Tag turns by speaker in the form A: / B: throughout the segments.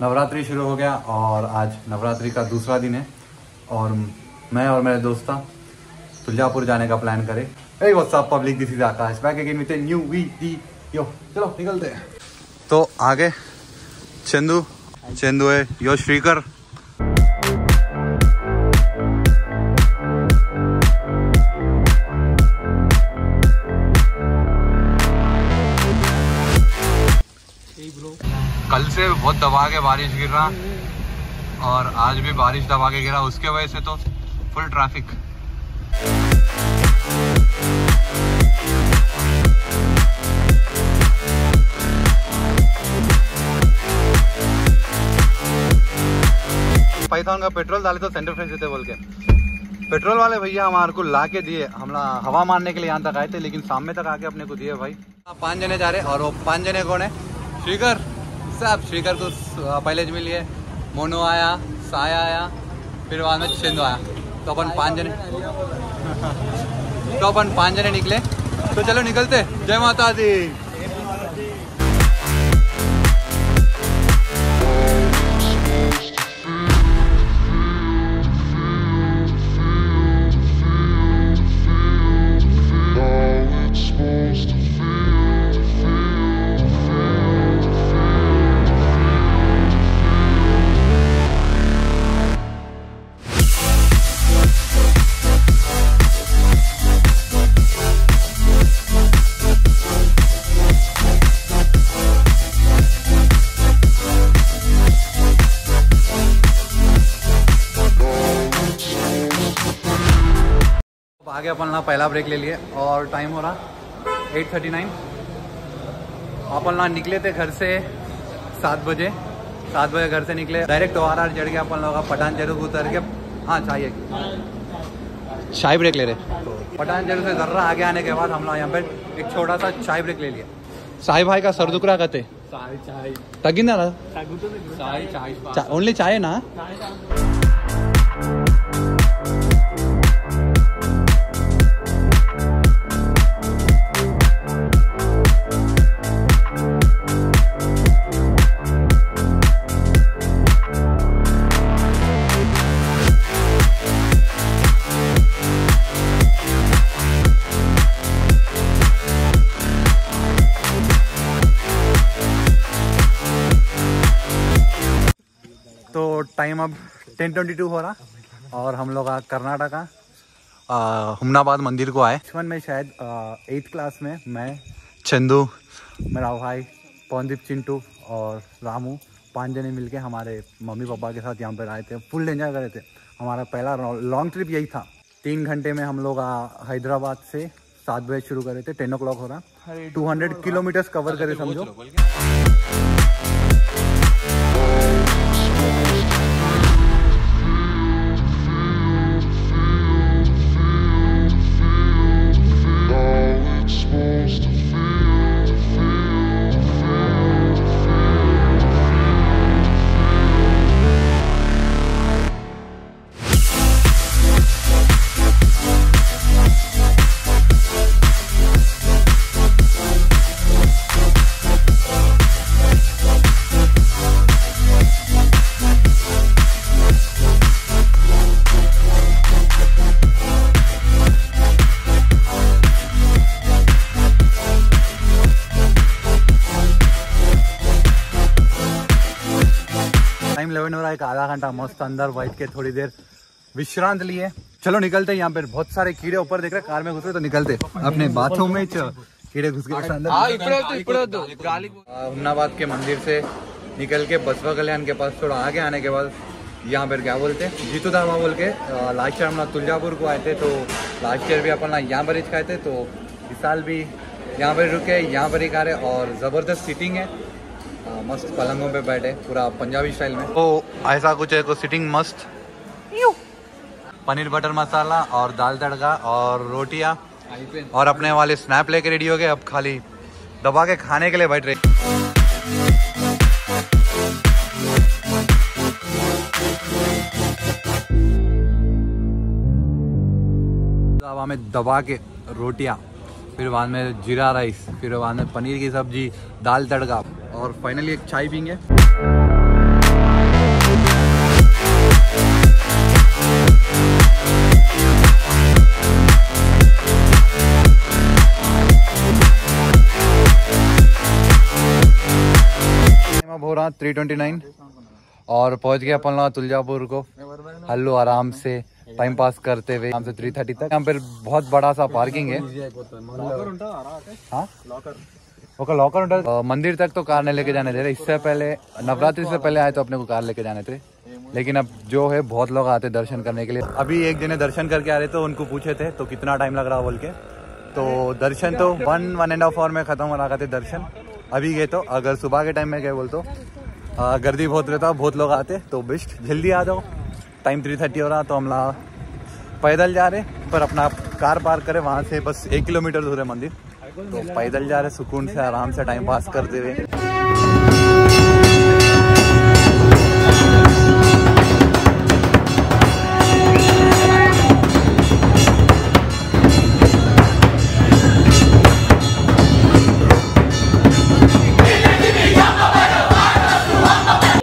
A: नवरात्रि शुरू हो गया और आज नवरात्रि का दूसरा दिन है और मैं और मेरे दोस्त तुलजापुर जाने का प्लान करे। What's up, public? This is Akash back again with new video चलो, निकलते हैं। तो आगे, चंदू चंदू है, यो श्रीकर। कल से बहुत दबा के बारिश गिर रहा, और आज भी बारिश दबा के गिरा, उसके वजह से तो फुल ट्रैफ़िक पाइथन का पेट्रोल डाले तो सेंटर फ्रेश देते बोल के। पेट्रोल वाले भैया हमारे को ला के दिए हम हवा मारने के लिए यहाँ तक आए थे, लेकिन सामने तक आके अपने को दिए भाई। पाँच जने जा रहे और वो पाँच जने कौन है? श्रीकर। सब श्रीकर को पहले मिल लिए मोनो आया, साया आया, फिर बाद में छिंदो आया। तो अपन पाँच जने तो अपन पाँच जने निकले। तो चलो निकलते। जय माता दी। आगे अपन ना पहला ब्रेक ले लिए और टाइम हो रहा एट थर्टी नाइन अपन ना निकले थे घर से सात बजे। सात बजे घर से निकले। डायरेक्ट ओ आर आर चढ़ के अपन लोग पठान ज़रूर उतर के हाँ चाहिए। चाय ब्रेक ले रहे। पठान ज़रूर से जर्रा आगे आने के बाद हम लोग यहाँ पे एक छोटा सा चाय ब्रेक ले लिया साहिब भाई का सर दुख रहा कहते। तगी ना। ओनली चाय ना। तो टाइम अब टेन ट्वेंटी टू हो रहा और हम लोग कर्नाटका हमनाबाद मंदिर को आए। बचपन में शायद एट्थ क्लास में मैं चंदू। मेरा भाई पवनदीप चिंटू और रामू पाँच जने मिलके हमारे मम्मी पापा के साथ यहाँ पर आए थे। फुल एंजॉय करे थे। हमारा पहला लॉन्ग ट्रिप यही था। तीन घंटे में हम लोग हैदराबाद से सात बजे शुरू करे थे। टेन ओ क्लॉक हो रहा। टू हंड्रेड किलोमीटर्स कवर करे समझो। टाइम इलेवन हो रहा है एक आधा घंटा मस्त अंदर बैठ के थोड़ी देर विश्रांत लिए। चलो निकलते यहाँ पे बहुत सारे कीड़े ऊपर देख रहे कार में घुस रहे तो निकलते अपने बाथरूम में कीड़े घुस गए अंदर हुमनाबाद के मंदिर से निकल के बसवा कल्याण के पास थोड़ा आगे आने के बाद यहाँ पर क्या बोलते हैं? जीतू धामा बोल के लास्ट ईयर हम लोग तुलजापुर को आए थे तो लास्ट ईयर भी अपन यहाँ पर ही खाए थे तो इस साल भी यहाँ पर रुके यहाँ पर ही खा रहे और ज़बरदस्त सीटिंग है। मस्त पलंगों पे बैठे पूरा पंजाबी स्टाइल में। तो ऐसा कुछ है को सिटिंग मस्त। पनीर बटर मसाला और दाल तड़का और रोटियाँ और अपने वाले स्नैप लेके रेडी हो गए अब खाली दबा के खाने के लिए बैठ रहे। अब हमें दबा के रोटियाँ। फिर बाद में जीरा राइस फिर बाद में पनीर की सब्ज़ी दाल तड़का और फाइनली एक चाय पीएँगे हो रहा थ्री ट्वेंटी नाइन और पहुँच गया अपन लोग तुलजापुर को। हल्लो आराम से। टाइम पास करते हुए आराम से थ्री थर्टी तक। यहाँ पर बहुत बड़ा सा पार्किंग है। हाँ? लॉकर होटल मंदिर तक तो कार नहीं लेके जाने दे रहे। इससे पहले, नवरात्रि से पहले आए तो अपने को कार लेके जाने थे लेकिन अब जो है, बहुत लोग आते दर्शन करने के लिए। अभी एक जने दर्शन करके आ रहे थे, उनको पूछे थे तो कितना टाइम लग रहा बोल के? तो दर्शन तो one one and half hour में खत्म हो रहा थे दर्शन। अभी गए तो अगर सुबह के टाइम में गए बोल तो। गर्दी बहुत रहता, बहुत लोग आते तो बेस्ट। जल्दी आ जाओ। टाइम थ्री थर्टी हो रहा तो हम पैदल जा रहे पर अपना कार पार करें, वहाँ से बस एक किलोमीटर दूर है मंदिर। तो पैदल जा रहे सुकून से, आराम से टाइम पास करते हुए।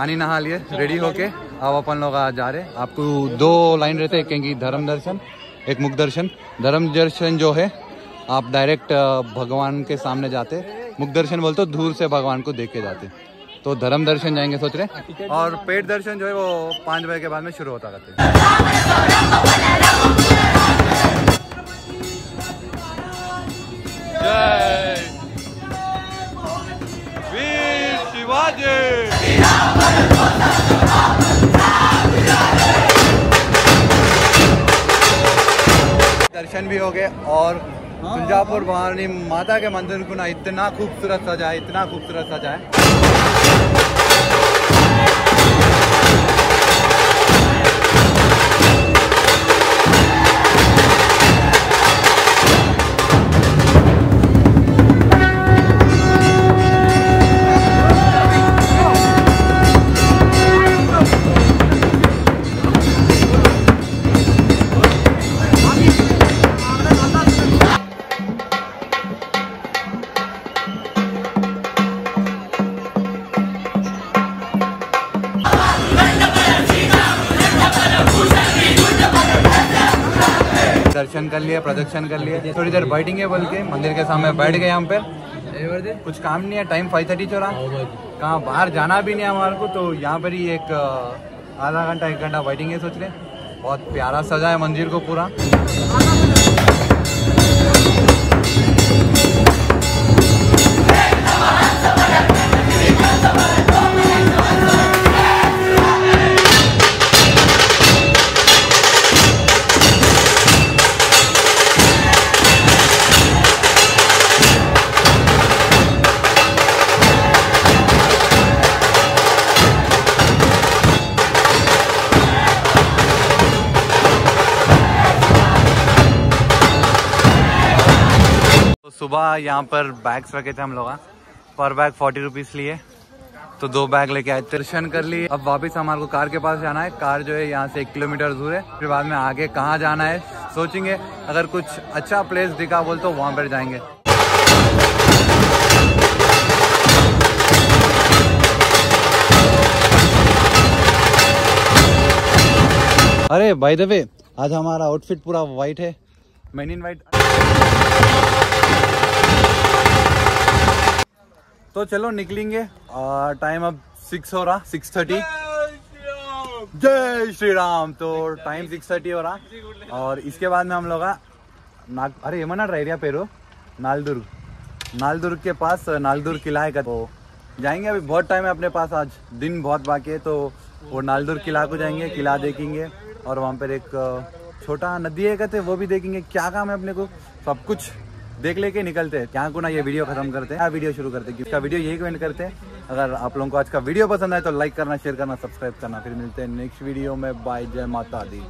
A: पानी नहा लिए रेडी होके। अब अपन लोग जा रहे आपको दो लाइन रहते एक कहेंगे धर्म दर्शन, एक मुख दर्शन। धर्म दर्शन जो है, आप डायरेक्ट भगवान के सामने जाते मुख दर्शन बोलते दूर से भगवान को देख के जाते तो धर्म दर्शन जाएँगे, सोच रहे और पेट दर्शन जो है, वो पाँच बजे के बाद में शुरू होता जय। शिवाजी। दर्शन भी हो गए और तुलजापुर भवानी माता के मंदिर को ना इतना खूबसूरत सजा है इतना खूबसूरत सजा है दर्शन कर लिए, प्रदक्षिण कर लिए। थोड़ी देर बैठेंगे बोल के, मंदिर के सामने बैठ गए यहाँ पे। कुछ काम नहीं है टाइम फाइव थर्टी चौरा कहाँ बाहर जाना भी नहीं हमारे को तो यहाँ पर ही एक आधा घंटा, एक घंटा बैठेंगे सोच रहे। बहुत प्यारा सजा है मंदिर को पूरा। सुबह यहाँ पर बैग्स रखे थे हम लोग पर बैग फोर्टी रुपीज़ लिए। तो दो बैग लेके आए, दर्शन कर लिए। अब वापस हमारे को कार के पास जाना है। कार जो है यहाँ से एक किलोमीटर दूर है। फिर बाद में आगे कहाँ जाना है, सोचेंगे। अगर कुछ अच्छा प्लेस दिखा बोल तो वहाँ पर जाएँगे। अरे भाई द वे आज हमारा आउटफिट पूरा वाइट है। मैन इन वाइट तो चलो निकलेंगे। टाइम अब सिक्स हो रहा सिक्स थर्टी जय श्री राम तो टाइम सिक्स थर्टी हो रहा। और इसके बाद में हम लोग नाग अरे यमुनाट एरिया पेरो। नालदुर्ग। नालदुर्ग के पास नालदुर्ग किला है तो जाएँगे अभी बहुत टाइम है अपने पास आज। दिन बहुत बाकी है तो वो नालदुर्ग किला को जाएँगे किला देखेंगे। और वहाँ पर एक छोटा नदी है कहते वो भी देखेंगे। क्या काम है अपने को? सब कुछ। देख लेके निकलते हैं। यहाँ को ना ये वीडियो खत्म करते हैं? वीडियो शुरू करते हैं? इसका वीडियो यही कमेंट करते हैं? अगर आप लोगों को आज का वीडियो पसंद आए तो लाइक करना शेयर करना सब्सक्राइब करना। फिर मिलते हैं नेक्स्ट वीडियो में। बाय जय माता दी